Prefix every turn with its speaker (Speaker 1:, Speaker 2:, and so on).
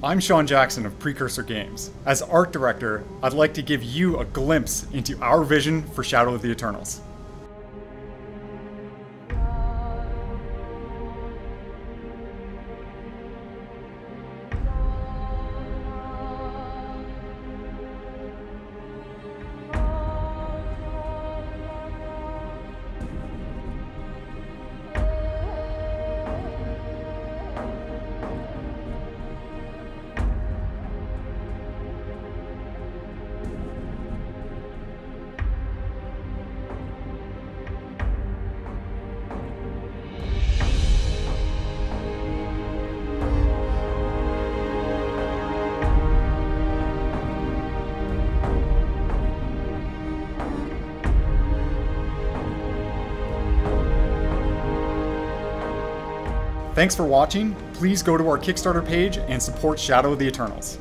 Speaker 1: I'm Sean Jackson of Precursor Games. As art director, I'd like to give you a glimpse into our vision for Shadow of the Eternals. Thanks for watching. Please go to our Kickstarter page and support Shadow of the Eternals.